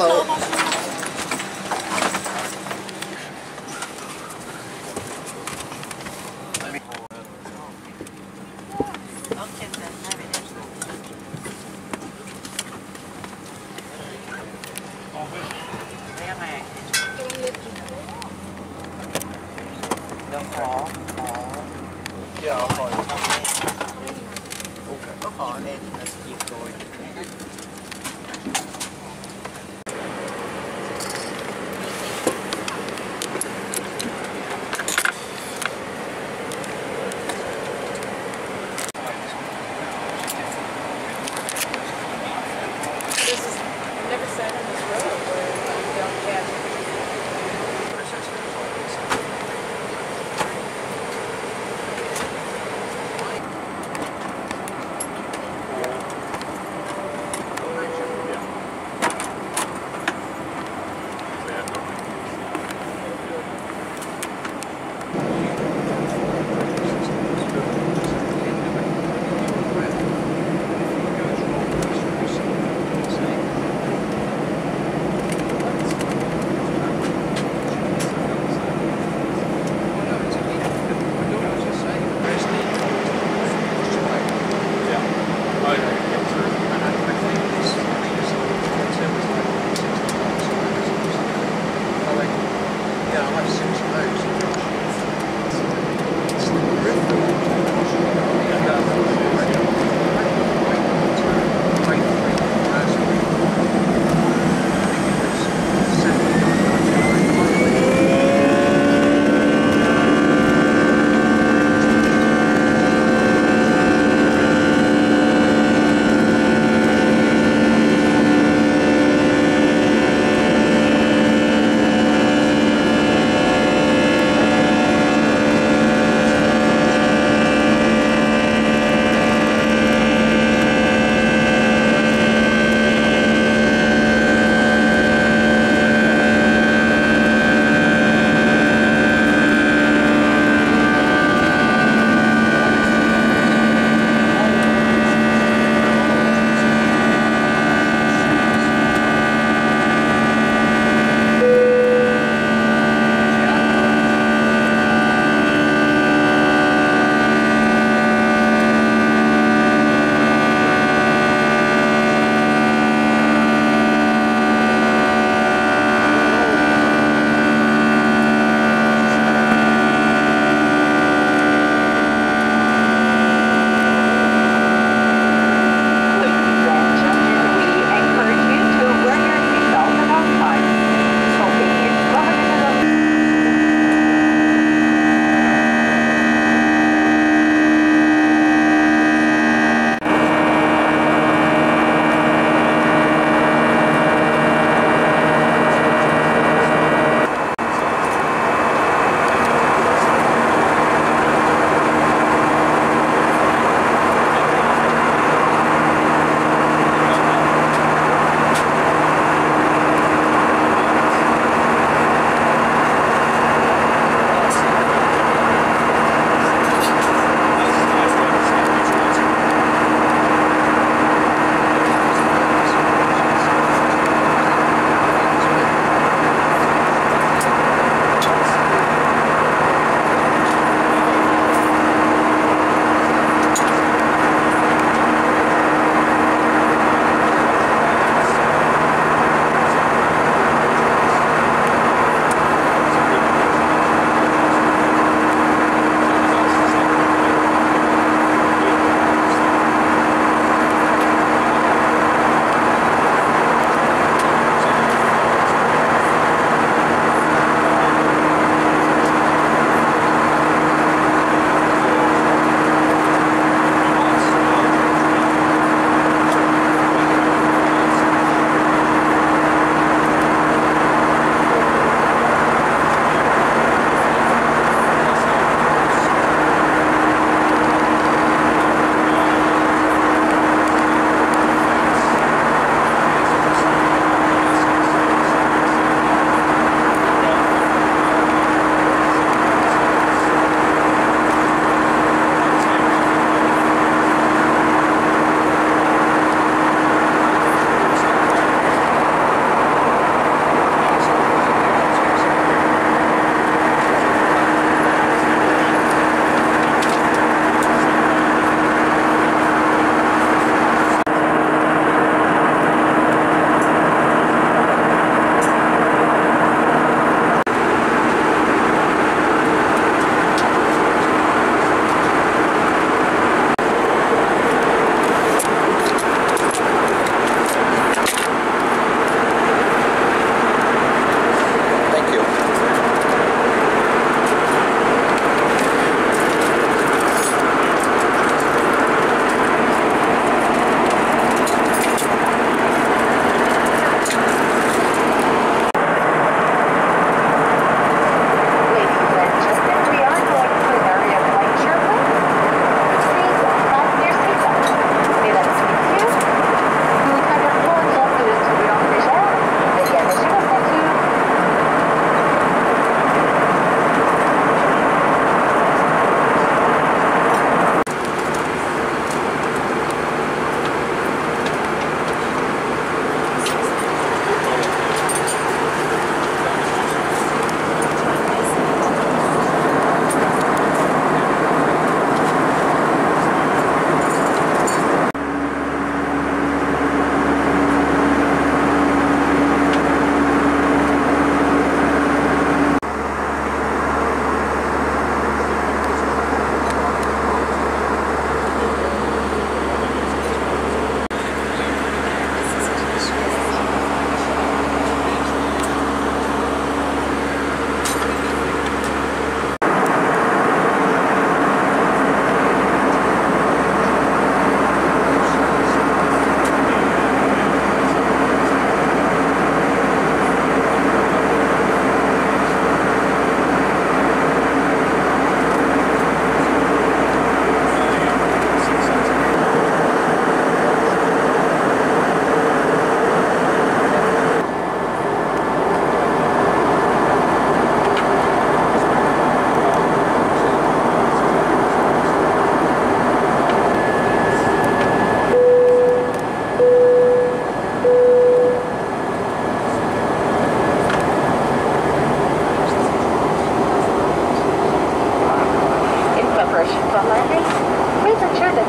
Hello.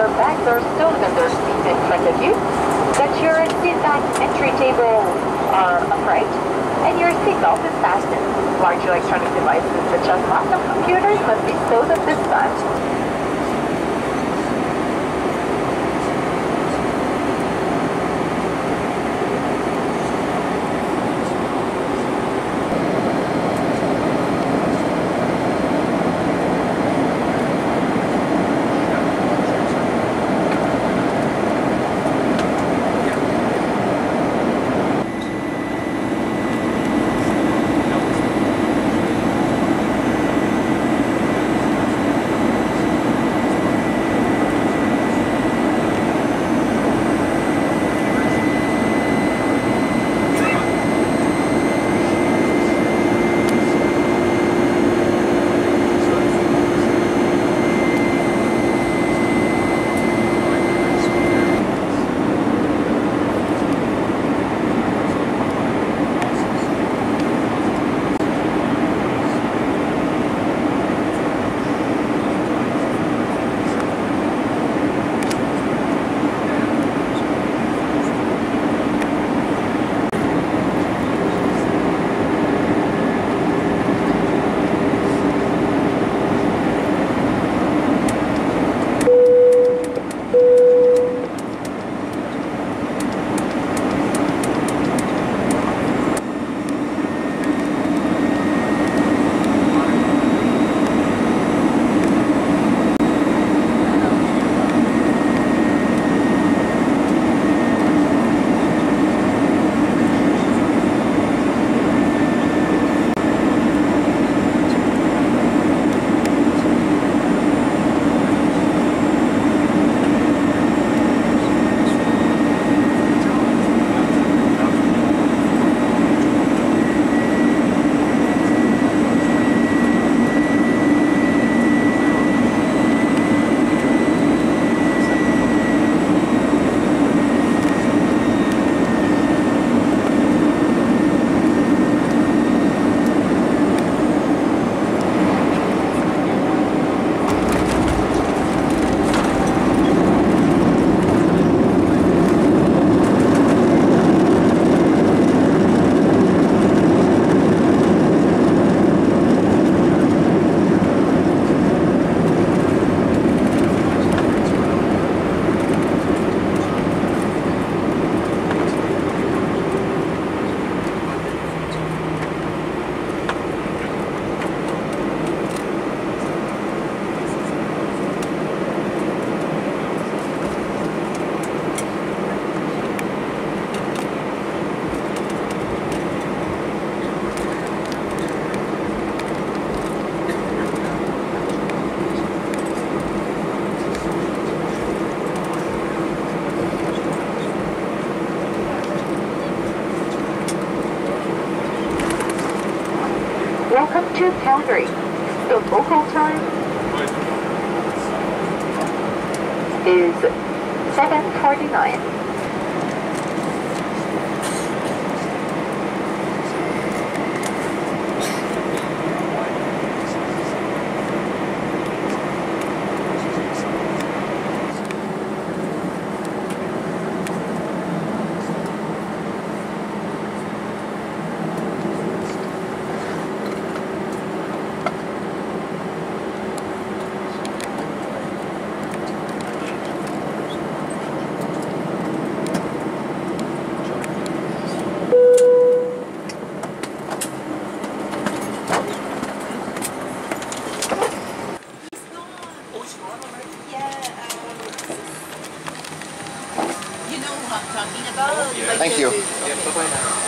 your bags are stowed under seat in front of you, that your seat back entry tables are upright, and your seatbelt is fastened. Large electronic devices such as laptop computers must be stowed at this time. To Calgary. The local time is 7.49. Thank you.